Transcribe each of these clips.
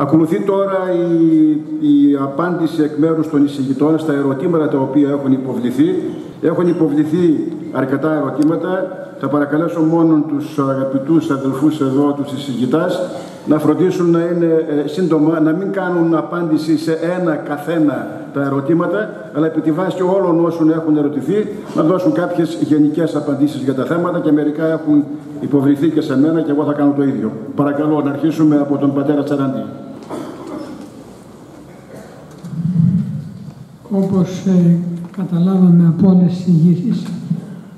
Ακολουθεί τώρα η, η απάντηση εκ μέρους των εισηγητών στα ερωτήματα τα οποία έχουν υποβληθεί. Έχουν υποβληθεί αρκετά ερωτήματα. Θα παρακαλέσω μόνο τους αγαπητούς αδελφούς εδώ, τους εισηγητάς, να φροντίσουν να είναι ε, σύντομα, να μην κάνουν απάντηση σε ένα καθένα τα ερωτήματα, αλλά επί τη βάση όλων όσων έχουν ερωτηθεί, να δώσουν κάποιες γενικές απαντήσεις για τα θέματα και μερικά έχουν υποβληθεί και σε μένα και εγώ θα κάνω το ίδιο. Παρακαλώ να αρχίσουμε από τον πατέρα Τσαραντή. Όπως ε, καταλάβαμε από όλες τις ηγήσεις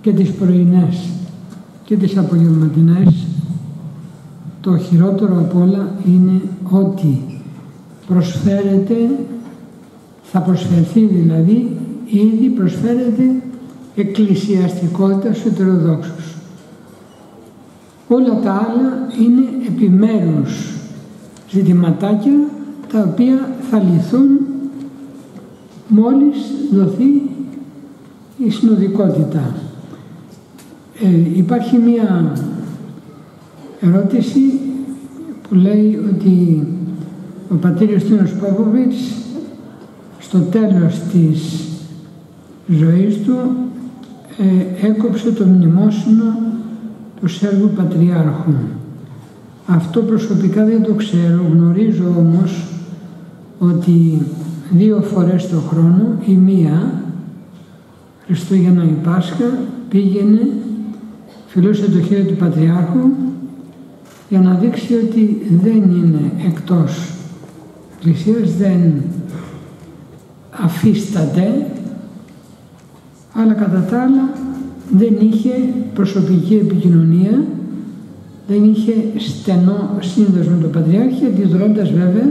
και τις πρωινές και τις απογευματινές, το χειρότερο απ' όλα είναι ότι προσφέρεται, θα προσφερθεί δηλαδή, ήδη προσφέρεται εκκλησιαστικότητα στους ετεροδόξους. Όλα τα άλλα είναι επιμέρους ζητηματάκια τα οποία θα λυθούν μόλις δοθεί η συνοδικότητα. Ε, υπάρχει μία ερώτηση που λέει ότι ο πατήριος Τίνος Πόποβιτς στο τέλος της ζωής του ε, έκοψε το μνημόσυνο του Σέρβου Πατριάρχου. Αυτό προσωπικά δεν το ξέρω, γνωρίζω όμως ότι δύο φορές το χρόνο η μία Χριστούγεννα η Πάσχα πήγαινε, φιλούσε το χέρι του Πατριάρχου για να δείξει ότι δεν είναι εκτός Εκκλησίας, δεν αφίσταται, αλλά κατά τα άλλα δεν είχε προσωπική επικοινωνία, δεν είχε στενό σύνδεσμο με τον Πατριάρχη, αντιδρώντας βέβαια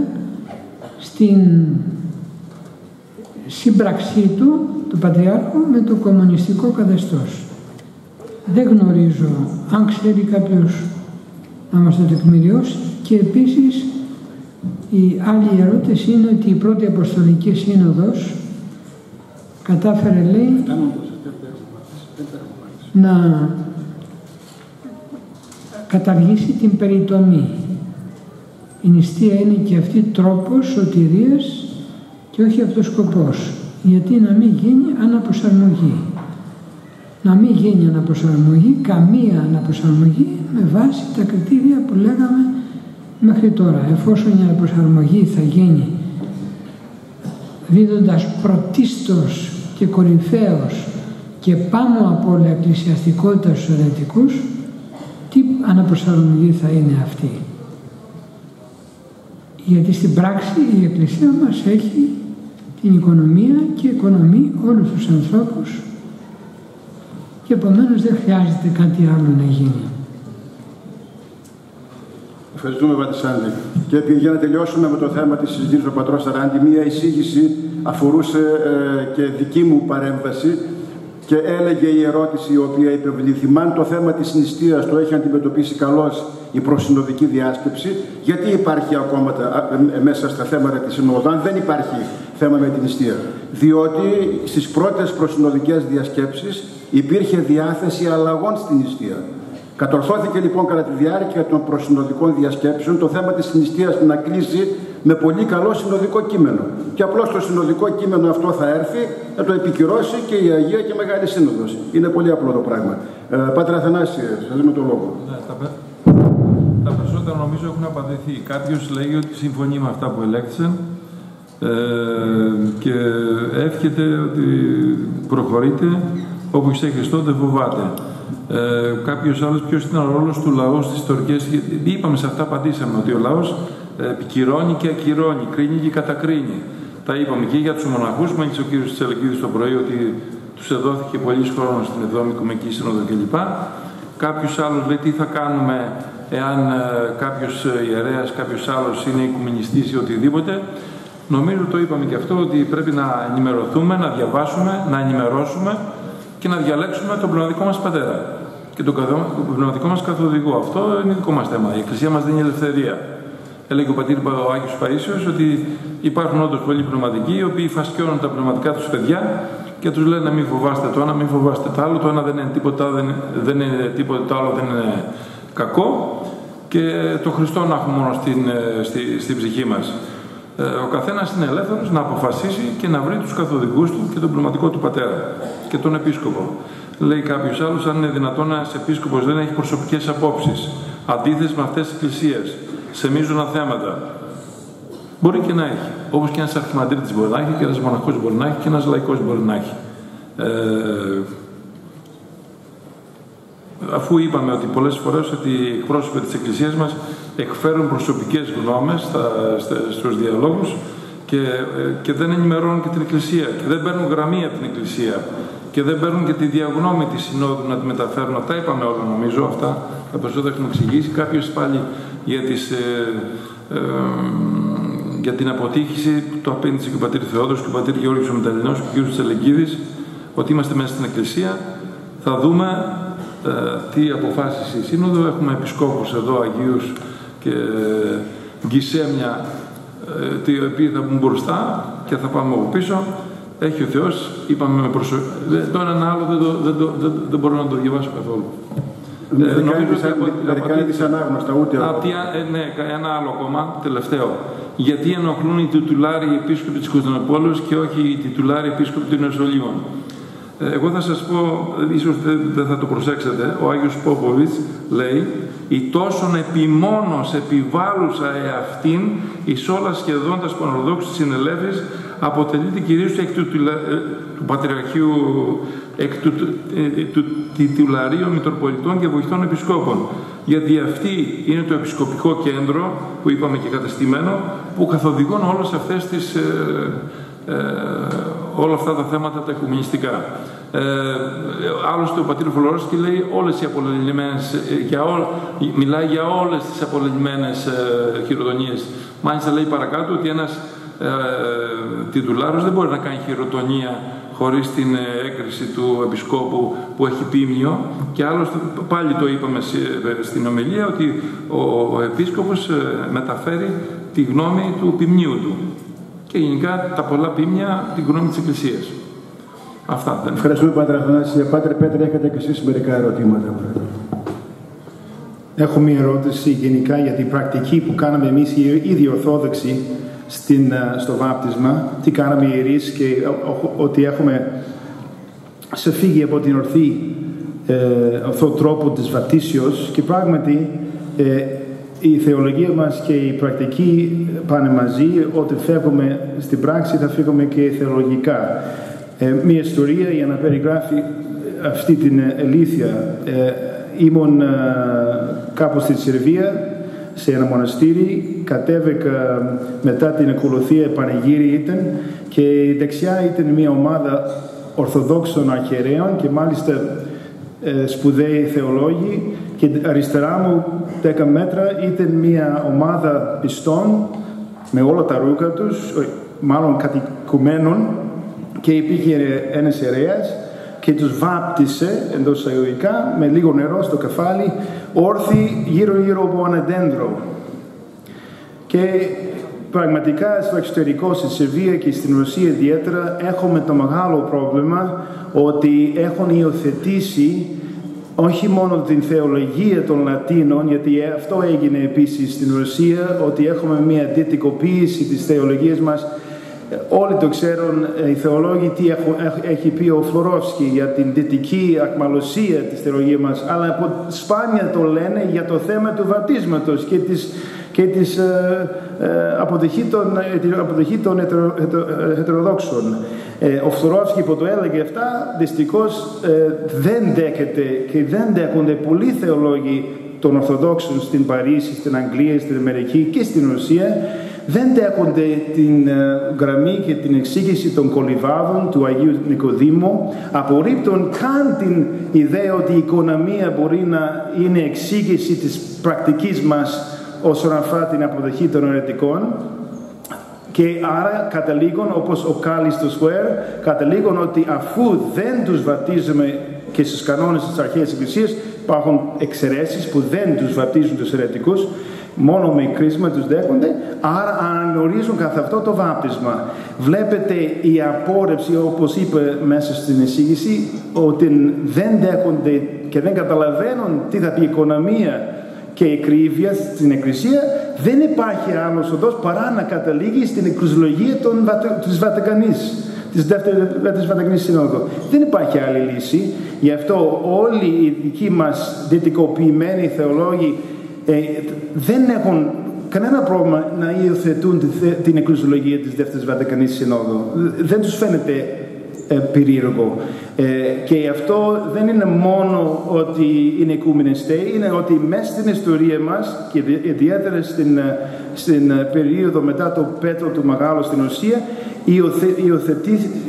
στην σύμπραξή του, του Πατριάρχου, με το κομμουνιστικό καθεστώς. Δεν γνωρίζω αν ξέρει κάποιος να μας το τεκμηριώσει και επίσης η άλλη ερώτηση είναι ότι η πρώτη Αποστολική Σύνοδος κατάφερε λέει να καταργήσει την περιτομή. Η νηστεία είναι και αυτή τρόπος σωτηρίας και όχι αυτός σκοπός. Γιατί να μην γίνει αναπροσαρμογή να μην γίνει αναπροσαρμογή, καμία αναπροσαρμογή με βάση τα κριτήρια που λέγαμε μέχρι τώρα. Εφόσον η αναπροσαρμογή θα γίνει δίδοντας πρωτίστως και κορυφαίος και πάνω από όλα εκκλησιαστικότητα στους ερετικούς, τι αναπροσαρμογή θα είναι αυτή. Γιατί στην πράξη η Εκκλησία μας έχει την οικονομία και οικονομεί όλους τους ανθρώπους και επομένως δεν χρειάζεται κάτι άλλο να γίνει. Ευχαριστούμε, Βατισάντη. Και για να τελειώσουμε με το θέμα της συζήτησης του πατρός Σαράντη, μία εισήγηση αφορούσε ε, και δική μου παρέμβαση και έλεγε η ερώτηση η οποία υπευλήθη, αν το θέμα της νηστείας το έχει αντιμετωπίσει καλώς η προσυνοδική διάσκεψη, γιατί υπάρχει ακόμα ε, ε, μέσα στα θέματα της συνόδου, αν δεν υπάρχει θέμα με την νηστεία. Διότι στις πρώτες προσυνοδικές διασκέψεις υπήρχε διάθεση αλλαγών στην νηστεία. Κατορθώθηκε λοιπόν κατά τη διάρκεια των προσυνοδικών διασκέψεων το θέμα της νηστείας να κλείσει με πολύ καλό συνοδικό κείμενο. Και απλώς το συνοδικό κείμενο αυτό θα έρθει να το επικυρώσει και η Αγία και Μεγάλη Σύνοδος. Είναι πολύ απλό το πράγμα. Ε, Πάτρα Αθανάσιε, σας δίνω το λόγο. Ναι, τα, τα περισσότερα νομίζω έχουν απαντηθεί. Κάποιος λέει ότι συμφωνεί με αυτά που ελέγχθησαν ε, και εύχεται ότι προχωρείτε Όπου είσαι Χριστό δεν φοβάται. Ε, Κάποιος άλλος, ποιος ήταν ο ρόλος του λαού στις ιστορικέ. Είπαμε σε αυτά, απαντήσαμε ότι ο λαός ε, επικυρώνει και ακυρώνει, κρίνει και κατακρίνει. Τα είπαμε και για τους μοναχούς, που έγκυσε ο κύριος Τσελεκίδη το πρωί, ότι τους εδόθηκε πολλή χρόνος στην Εβδόμη Οικουμενική Σύνοδο κλπ. Κάποιος άλλος λέει τι θα κάνουμε εάν ε, κάποιος ε, ιερέας, κάποιος άλλος είναι οικουμενιστής ή οτιδήποτε. Νομίζω το είπαμε και αυτό ότι πρέπει να ενημερωθούμε, να διαβάσουμε, να ενημερώσουμε και να διαλέξουμε τον πνευματικό μας πατέρα και τον πνευματικό μας καθοδηγό. Αυτό είναι δικό μας θέμα. Η Εκκλησία μας δίνει ελευθερία. Έλεγε ο πατήρ ο Άγιος Παΐσιος ότι υπάρχουν όντως πολλοί πνευματικοί οι οποίοι φασκιώνουν τα πνευματικά τους παιδιά και τους λένε μην φοβάστε το ένα, μην φοβάστε το άλλο. Το ένα δεν είναι τίποτα, δεν, δεν είναι τίποτα, το άλλο δεν είναι κακό. και το Χριστό να έχουμε μόνο στην, ε, στη, στην ψυχή μας. Ε, ο καθένας είναι ελεύθερος να αποφασίσει και να βρει τους καθοδικούς του και τον πνευματικό του πατέρα και τον επίσκοπο. Λέει κάποιος άλλος, αν είναι δυνατόν ένας επίσκοπος δεν έχει προσωπικές απόψεις, αντίθεση με αυτές τη εκκλησίες, σε μείζωνα θέματα. Μπορεί και να έχει. Όπως και ένας αρχιμαντρίτης μπορεί να έχει, και ένας μοναχός μπορεί να έχει, και ένας λαϊκός μπορεί να έχει. Ε, αφού είπαμε ότι πολλές φορές ότι οι εκπρόσωποι της Εκκλησίας μας εκφέρουν προσωπικές γνώμες στους διαλόγους και, ε, και δεν ενημερώνουν και την Εκκλησία και δεν παίρνουν γραμμή από την Εκκλησία και δεν παίρνουν και τη διαγνώμη της Συνόδου να τη μεταφέρουν. Αυτά είπαμε όλα νομίζω, αυτά τα περισσότερα έχουμε εξηγήσει. Κάποιος πάλι για, τις, ε, ε, για την αποτύχηση, το απέντησε και ο πατήρ Θεόδωρος και ο πατήρ Γεώργιος ο Μεταλλινός και ο κύριος Τσελεγκίδης, ότι είμαστε μέσα στην Εκκλησία. Θα δούμε ε, τι αποφάσισε η Σύνοδο. Έχουμε επισκόπους εδώ, Αγίους και γκισέμια, ε, οι οποίοι θα μπουν μπροστά και θα πάμε από πίσω. Έχει ο Θεός, είπαμε με προσοχή. Το ένα άλλο δεν, το, δεν, το, δεν, δεν μπορώ να το διαβάσω καθόλου. Ε, δηλαδή κάνει δυσανάγνωστα ούτε αυτό. Ναι, ένα άλλο ακόμα, τελευταίο. Γιατί ενοχλούν οι τιτουλάροι επίσκοποι της Κωνσταντινούπολης και όχι οι τιτουλάροι επίσκοποι των Ιερουσαλήμων. Ε, εγώ θα σας πω, ίσως δεν θα το προσέξετε, ο Άγιος Πόποβιτς λέει «Η τόσον επιμόνος επιβάλλουσα εαυτήν εις όλα σχεδόν τα σπονορδόξης συνελεύεις αποτελείται κυρίως εκ του, ε, του Πατριαρχείου, εκ του, ε, του τιτουλαρίου Μητροπολιτών και Βοηθών Επισκόπων. Γιατί αυτή είναι το επισκοπικό κέντρο, που είπαμε και κατεστημένο, που καθοδηγούν όλες αυτές τις ε, όλα αυτά τα θέματα τα οικουμενιστικά. Ε, άλλωστε ο πατήρ και λέει όλες οι απολελειμμένες, ε, για ό, μιλάει για όλες τις απολελειμμένες ε, χειροτονίες. Μάλιστα λέει παρακάτω ότι ένας ε, τιτουλάρος δεν μπορεί να κάνει χειροτονία χωρίς την ε, έγκριση του επισκόπου που έχει πίμνιο και άλλωστε πάλι το είπαμε στην ομιλία ότι ο, ο επίσκοπος μεταφέρει τη γνώμη του ποιμνίου του και γενικά τα πολλά πίμια την γνώμη της Εκκλησίας. Αυτά δεν Ευχαριστούμε Πάτερ Αθανάσης. Πάτερ Πέτρε, έχετε και εσείς μερικά ερωτήματα. Έχω μία ερώτηση γενικά για την πρακτική που κάναμε εμείς οι ίδιοι Ορθόδοξοι στην, στο βάπτισμα. Τι κάναμε οι ιερείς και ότι έχουμε σε φύγει από την ορθή ε, ορθό τρόπο της βαπτίσεως και πράγματι ε, η θεολογία μας και η πρακτική πάνε μαζί, όταν φεύγουμε στην πράξη θα φύγουμε και θεολογικά. Ε, μια ιστορία για να περιγράφει αυτή την αλήθεια. Ε, ήμουν ε, κάπου στη Σερβία, σε ένα μοναστήρι, κατέβηκα μετά την ακολουθία πανηγύρι ήταν και δεξιά ήταν μια ομάδα Ορθοδόξων αρχαιρέων και μάλιστα ε, σπουδαίοι θεολόγοι και αριστερά μου 10 μέτρα ήταν μια ομάδα πιστών με όλα τα ρούχα τους, μάλλον κατοικουμένων και υπήρχε ένας ιερέας και τους βάπτισε εντός εισαγωγικά με λίγο νερό στο κεφάλι όρθιοι γύρω γύρω από ένα δέντρο. Και πραγματικά στο εξωτερικό, στη Σερβία και στην Ρωσία ιδιαίτερα έχουμε το μεγάλο πρόβλημα ότι έχουν υιοθετήσει όχι μόνο την θεολογία των Λατίνων, γιατί αυτό έγινε επίσης στην Ρωσία, ότι έχουμε μια δυτικοποίηση της θεολογίας μας. Όλοι το ξέρουν οι θεολόγοι τι έχει πει ο Φλωρόφσκι για την δυτική ακμαλωσία της θεολογίας μας, αλλά σπάνια το λένε για το θέμα του βαπτίσματος και της, και της ε, ε, αποδοχή των, ε, αποδοχή των heterodόξων. ο Φθορόφσκι που το έλεγε αυτά δυστυχώς δεν δέχεται και δεν δέχονται πολλοί θεολόγοι των Ορθοδόξων στην Παρίσι, στην Αγγλία, στην Αμερική και στην Ρωσία δεν δέχονται την γραμμή και την εξήγηση των κολυβάδων του Αγίου Νικοδήμου, απορρίπτουν καν την ιδέα ότι η οικονομία μπορεί να είναι εξήγηση της πρακτικής μας όσον αφορά την αποδοχή των αιρετικών. Και άρα καταλήγουν όπως ο Κάλλης του Σουέρ καταλήγουν ότι αφού δεν τους βαπτίζουμε και στους κανόνες της αρχαίας εκκλησίας υπάρχουν εξαιρέσεις που δεν τους βαπτίζουν τους αιρετικούς μόνο με κρίσμα τους δέχονται άρα αναγνωρίζουν καθ' αυτό το βάπτισμα βλέπετε η απόρρεψη όπως είπε μέσα στην εισήγηση ότι δεν δέχονται και δεν καταλαβαίνουν τι θα πει οικονομία και εκρίβεια στην Εκκλησία, δεν υπάρχει άλλος οδός παρά να καταλήγει στην εκκλησιολογία των, της Βατικανής, της Δεύτερης Βατικανής Συνόδου. Δεν υπάρχει άλλη λύση. Γι' αυτό όλοι οι δικοί μας δυτικοποιημένοι θεολόγοι ε, δεν έχουν κανένα πρόβλημα να υιοθετούν την εκκλησιολογία της Δεύτερης Βατικανής Συνόδου. Δεν τους φαίνεται ε, περίεργο. Ε, και αυτό δεν είναι μόνο ότι είναι οικουμενιστέ, είναι ότι μέσα στην ιστορία μας και ιδιαίτερα στην, ε, στην περίοδο μετά το Πέτρο του Μεγάλου στην Οσία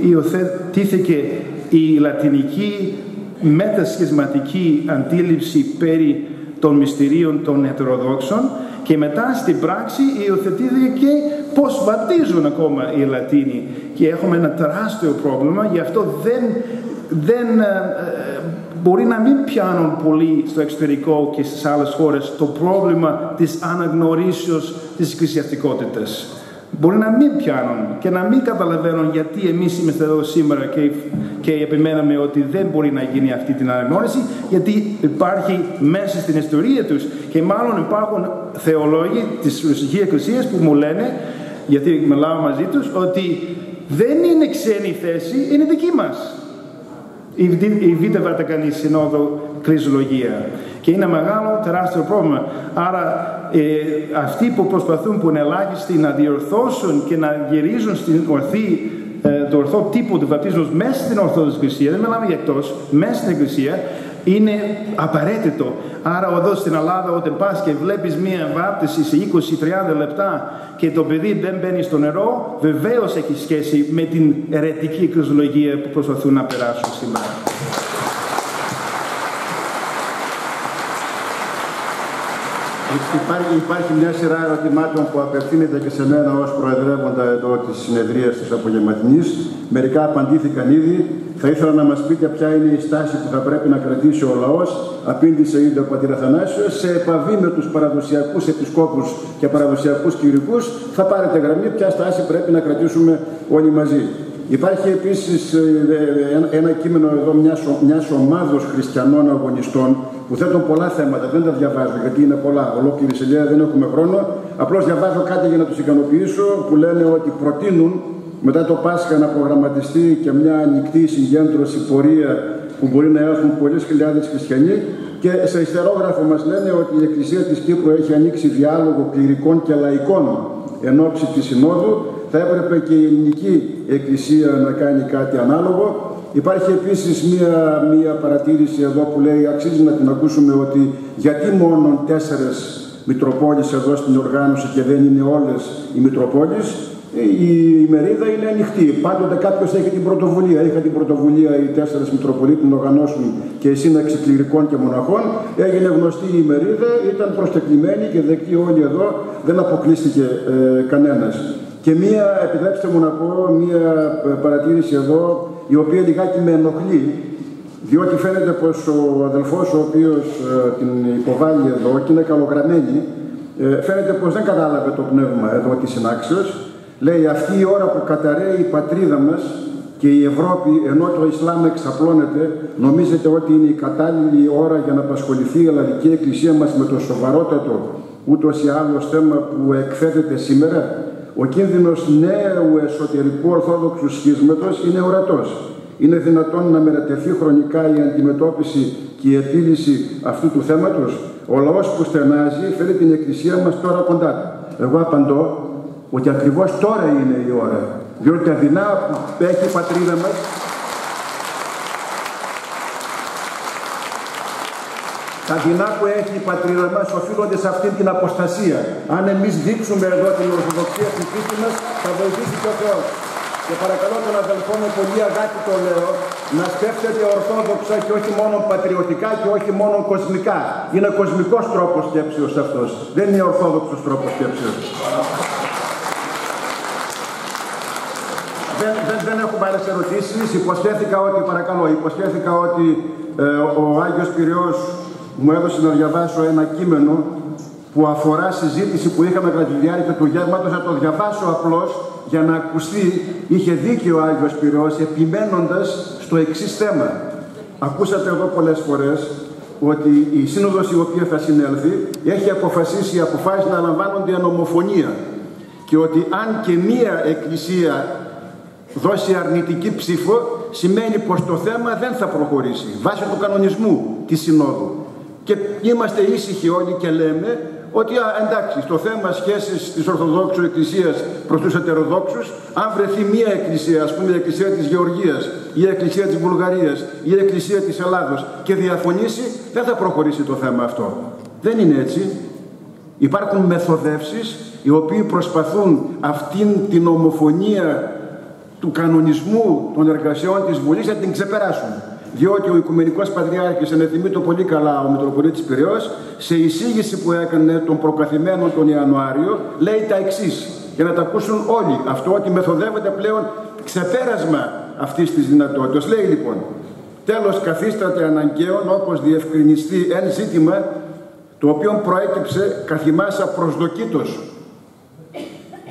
υιοθετήθηκε η λατινική μετασχισματική αντίληψη περί των μυστηρίων των ετεροδόξων και μετά στην πράξη υιοθετήθηκε πώς βατίζουν ακόμα οι Λατίνοι. Και έχουμε ένα τεράστιο πρόβλημα γι' αυτό δεν, δεν ε, ε, μπορεί να μην πιάνουν πολύ στο εξωτερικό και στις άλλες χώρες το πρόβλημα της αναγνωρίσεως της εκκλησιαστικότητας μπορεί να μην πιάνουν και να μην καταλαβαίνουν γιατί εμείς είμαστε εδώ σήμερα και, και επιμέναμε ότι δεν μπορεί να γίνει αυτή την αναγνώριση γιατί υπάρχει μέσα στην ιστορία τους και μάλλον υπάρχουν θεολόγοι της Ρωσικής Εκκλησίας που μου λένε γιατί μιλάω μαζί τους ότι δεν είναι ξένη θέση, είναι δική μας η Β' Βατικανή Συνόδο Κρυζολογία. Και είναι μεγάλο, τεράστιο πρόβλημα. Άρα ε, αυτοί που προσπαθούν, που είναι ελάχιστοι, να διορθώσουν και να γυρίζουν στην ορθή, ε, το ορθό τύπο του βαπτίσματος μέσα στην Ορθόδοξη Εκκλησία, δεν μιλάμε για εκτός, μέσα στην Εκκλησία, είναι απαραίτητο. Άρα εδώ στην Ελλάδα όταν πας και βλέπεις μία βάπτιση σε 20-30 λεπτά και το παιδί δεν μπαίνει στο νερό, βεβαίως έχει σχέση με την ερετική εκκλησιολογία που προσπαθούν να περάσουν σήμερα. Υπάρχει, υπάρχει μια σειρά ερωτημάτων που απευθύνεται και σε μένα ως Προεδρεύοντα εδώ της συνεδρίας της Απογευματινής. Μερικά απαντήθηκαν ήδη. Θα ήθελα να μας πείτε ποια είναι η στάση που θα πρέπει να κρατήσει ο λαός. Απήντησε ήδη ο Πατήρ Αθανάσιος. Σε επαβή με τους παραδοσιακούς επισκόπους και παραδοσιακούς κυρικούς θα πάρετε γραμμή ποια στάση πρέπει να κρατήσουμε όλοι μαζί. Υπάρχει επίσης ε, ε, ένα κείμενο εδώ μιας, μιας ομάδος χριστιανών αγωνιστών που θέτουν πολλά θέματα, δεν τα διαβάζω γιατί είναι πολλά, ολόκληρη σελίδα δεν έχουμε χρόνο. Απλώς διαβάζω κάτι για να τους ικανοποιήσω που λένε ότι προτείνουν μετά το Πάσχα να προγραμματιστεί και μια ανοιχτή συγκέντρωση πορεία που μπορεί να έχουν πολλές χιλιάδες χριστιανοί και σε ιστερόγραφο μας λένε ότι η Εκκλησία της Κύπρου έχει ανοίξει διάλογο κληρικών και λαϊκών εν ώψη της Συνόδου θα έπρεπε και η ελληνική εκκλησία να κάνει κάτι ανάλογο. Υπάρχει επίσης μία, μία παρατήρηση εδώ που λέει, αξίζει να την ακούσουμε, ότι γιατί μόνο τέσσερες Μητροπόλεις εδώ στην οργάνωση και δεν είναι όλες οι Μητροπόλεις, η ημερίδα είναι ανοιχτή. Πάντοτε κάποιος έχει την πρωτοβουλία. Είχα την πρωτοβουλία οι τέσσερι Μητροπολίτε να οργανώσουν και η σύναξη κληρικών και μοναχών. Έγινε γνωστή η ημερίδα, ήταν προσκεκλημένη και δεκτή όλοι εδώ. Δεν αποκλείστηκε ε, κανένας. Και μία, επιτρέψτε μου να πω, μία παρατήρηση εδώ, η οποία λιγάκι με ενοχλεί, διότι φαίνεται πως ο αδελφός ο οποίος ε, την υποβάλλει εδώ και είναι καλογραμμένη, ε, φαίνεται πως δεν κατάλαβε το πνεύμα εδώ της συνάξεως. Λέει αυτή η ώρα που καταραίει η πατρίδα μας και η Ευρώπη, ενώ το Ισλάμ εξαπλώνεται, νομίζετε ότι είναι η κατάλληλη ώρα για να απασχοληθεί η Ελλαδική Εκκλησία μας με το σοβαρότατο ούτως ή άλλως θέμα που εκθέτεται σήμερα; Ο κίνδυνος νέου εσωτερικού ορθόδοξου σχίσματος είναι ορατός. Είναι δυνατόν να μελετεθεί χρονικά η αντιμετώπιση και η επίλυση αυτού του θέματος. Ο λαός που στενάζει φέρει την Εκκλησία μας τώρα κοντά. Εγώ απαντώ ότι ακριβώς τώρα είναι η ώρα. Διότι τα δεινά που έχει η πατρίδα μας Τα δεινά που έχει η πατρίδα μας οφείλονται σε αυτή την αποστασία. Αν εμείς δείξουμε εδώ την Ορθοδοξία στην πίστη μας, θα βοηθήσει και ο Θεός. Και παρακαλώ τον αδελφό με πολύ αγάπη το λέω, να σκέφτεται ορθόδοξα και όχι μόνο πατριωτικά και όχι μόνο κοσμικά. Είναι κοσμικός τρόπος σκέψεως αυτός. Δεν είναι ορθόδοξος τρόπος σκέψεως. Δεν, δεν, δεν έχουμε άλλες ερωτήσεις. Υποσχέθηκα ότι, παρακαλώ, υποσχέθηκα ότι ε, ο Άγιος Πυριός μου έδωσε να διαβάσω ένα κείμενο που αφορά συζήτηση που είχαμε κατά τη διάρκεια του γεύματος, να το διαβάσω απλώς για να ακουστεί, είχε δίκιο ο Άγιος Πυρός επιμένοντας στο εξής θέμα. Ακούσατε εδώ πολλές φορές ότι η σύνοδος η οποία θα συνέλθει έχει αποφασίσει οι αποφάσεις να λαμβάνονται εν ομοφωνία και ότι αν και μία εκκλησία δώσει αρνητική ψήφο σημαίνει πως το θέμα δεν θα προχωρήσει βάσει του κανονισμού της Συνόδου και είμαστε ήσυχοι όλοι και λέμε ότι α, εντάξει, στο θέμα σχέσης της Ορθοδόξου Εκκλησίας προς τους Ετεροδόξους, αν βρεθεί μία εκκλησία, ας πούμε η Εκκλησία της Γεωργίας, η Εκκλησία της Βουλγαρίας, η Εκκλησία της Ελλάδος και διαφωνήσει, δεν θα προχωρήσει το θέμα αυτό. Δεν είναι έτσι. Υπάρχουν μεθοδεύσεις οι οποίοι προσπαθούν αυτήν την ομοφωνία του κανονισμού των εργασιών της Βουλής να την ξεπεράσουν διότι ο Οικουμενικός Πατριάρχης ενεθυμεί το πολύ καλά ο Μητροπολίτης Πυραιός σε εισήγηση που έκανε τον προκαθημένο τον Ιανουάριο λέει τα εξής για να τα ακούσουν όλοι. Αυτό ότι μεθοδεύεται πλέον ξεπέρασμα αυτής της δυνατότητας. Λέει λοιπόν τέλος καθίσταται αναγκαίων όπως διευκρινιστεί ένα ζήτημα το οποίο προέκυψε καθημάσα προσδοκίτως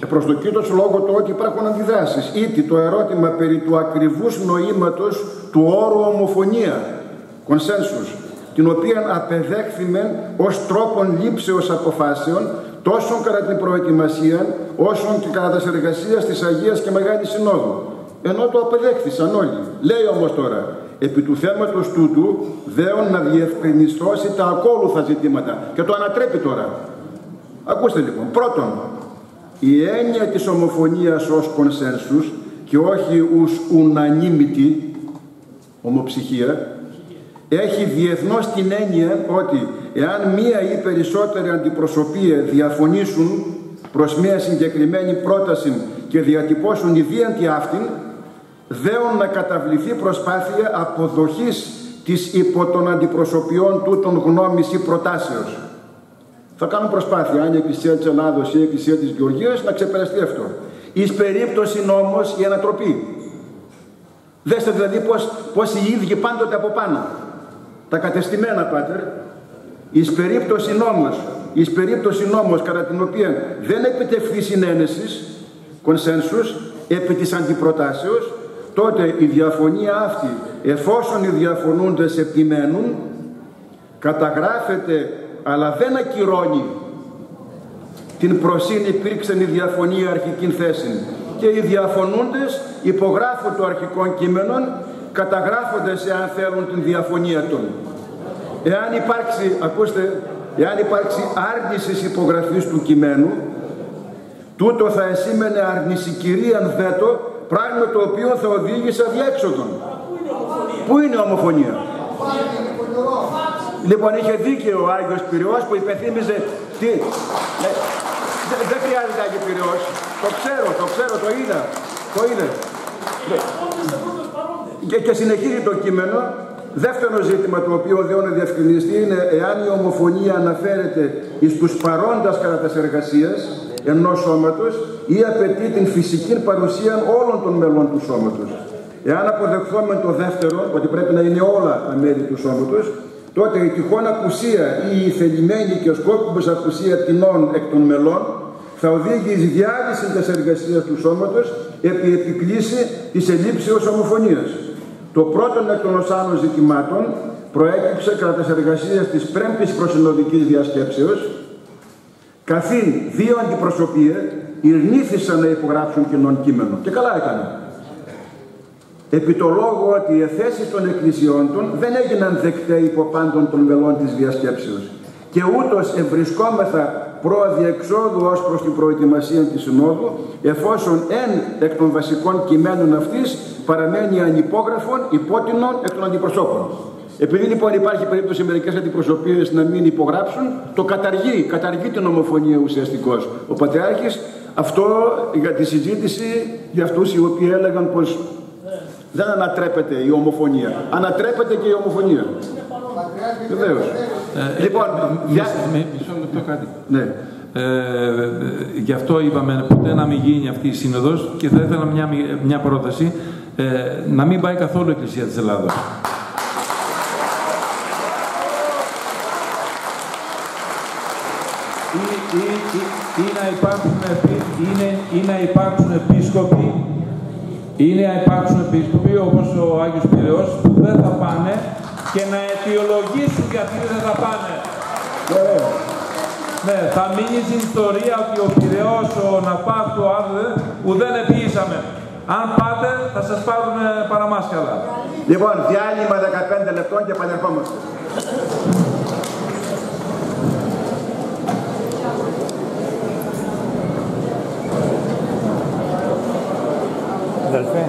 προσδοκίτως λόγω του ότι υπάρχουν αντιδράσεις. Είτε το ερώτημα περί του ακριβούς νοήματος του όρου ομοφωνία, consensus, την οποία απεδέχθημε ως τρόπον λήψεως αποφάσεων τόσο κατά την προετοιμασία όσο και κατά τις εργασίες της Αγίας και Μεγάλης Συνόδου. Ενώ το απεδέχθησαν όλοι. Λέει όμως τώρα, επί του θέματος τούτου δέον να διευκρινιστώσει τα ακόλουθα ζητήματα και το ανατρέπει τώρα. Ακούστε λοιπόν. Πρώτον, η έννοια της ομοφωνίας ως κονσένσους και όχι ως unanimity ομοψυχία έχει διεθνώς την έννοια ότι εάν μία ή περισσότερη αντιπροσωπεία διαφωνήσουν προς μία συγκεκριμένη πρόταση και διατυπώσουν ιδίαντη αυτήν δέον να καταβληθεί προσπάθεια αποδοχής της υπό των αντιπροσωπιών τούτων γνώμης ή προτάσεως. Θα κάνουν προσπάθεια, αν η Εκκλησία της Ελλάδος ή η Εκκλησία της Γεωργίας, να ξεπεραστεί αυτό. Εις περίπτωση όμως η ανατροπή. Δέστε δηλαδή πως, πως οι ίδιοι πάντοτε από πάνω. Τα κατεστημένα πάτερ, εις περίπτωση νόμος, εις περίπτωση νόμος κατά την οποία δεν επιτευχθεί συνένεσης, κονσένσους, επί της αντιπροτάσεως, τότε η διαφωνία αυτή, εφόσον οι διαφωνούντες επιμένουν, καταγράφεται αλλά δεν ακυρώνει. Την προσύνη υπήρξε η διαφωνία αρχική θέση και οι διαφωνούντες υπογράφουν το αρχικό κείμενο καταγράφοντας εάν θέλουν την διαφωνία των. Εάν υπάρξει, ακούστε, εάν υπάρξει άρνηση υπογραφής του κειμένου, τούτο θα εσήμενε αρνησικυρίαν βέτο, πράγμα το οποίο θα οδήγησε αδιέξοδον. Πού είναι η ομοφωνία. Λοιπόν, είχε δίκαιο ο Άγιος Πυριός που υπεθύμιζε τι. Ε, δεν χρειάζεται Άγιο Πυριός. Το ξέρω, το ξέρω, το είδα. Το είδα. Και, και συνεχίζει το κείμενο. Δεύτερο ζήτημα το οποίο δεν να διευκρινιστεί είναι εάν η ομοφωνία αναφέρεται εις τους παρόντας κατά της εργασίας ενός σώματος ή απαιτεί την φυσική παρουσία όλων των μελών του σώματος. Εάν αποδεχθούμε το δεύτερο, ότι πρέπει να είναι όλα τα μέλη του σώματος, τότε η τυχόν απουσία ή η θελημένη και ο σκόπιμος απουσία τεινών εκ των μελών θα οδήγει εις διάλυση της εργασίας του σώματος επί επικλήση της ελλείψεως ομοφωνίας. Το πρώτο εκ των οσάνων ζητημάτων προέκυψε κατά τις εργασίες της πρέμπτης προσυνοδικής διασκέψεως καθήν δύο αντιπροσωπείες ειρνήθησαν να υπογράψουν κοινών κείμενο. Και καλά έκανε. Επί το λόγο ότι οι εθέσεις των εκκλησιών των δεν έγιναν δεκτές υπό πάντων των μελών της διασκέψεως και ούτως ευρισκόμεθα προαδιεξόδου ως προς την προετοιμασία της Συνόδου εφόσον εν εκ των βασικών κειμένων αυτής παραμένει ανυπόγραφων υπότινων εκ των αντιπροσώπων. Επειδή λοιπόν υπάρχει περίπτωση μερικές αντιπροσωπείες να μην υπογράψουν, το καταργεί, καταργεί την ομοφωνία ουσιαστικώς. Ο Πατριάρχης αυτό για τη συζήτηση για αυτούς οι οποίοι έλεγαν πως δεν ανατρέπεται η ομοφωνία. Ανατρέπεται και η ομοφωνία. Βεβαίως. Ε, λοιπόν, ε, για... μισό λεπτό κάτι. Ναι. Ε, γι' αυτό είπαμε ποτέ να μην γίνει αυτή η σύνοδος και θα ήθελα μια, μια πρόταση ε, να μην πάει καθόλου η Εκκλησία της Ελλάδος. Ή, ή, ή, ή, να υπάρξουν, ή να υπάρξουν επίσκοποι ή να υπάρξουν επίσκοποι όπως ο Άγιος Πυραιός που δεν θα πάνε και να αιτιολογήσουν γιατί δεν θα πάνε. Ναι, θα μείνει στην ιστορία ότι ο Πειραιός, ο Ναπάς, ο Άδε, ουδέν επίησαμε. Αν πάτε, θα σας πάρουν παραμάσκαλα. Λοιπόν, διάλειμμα 15 λεπτών και επανερχόμαστε. Αδελφέ,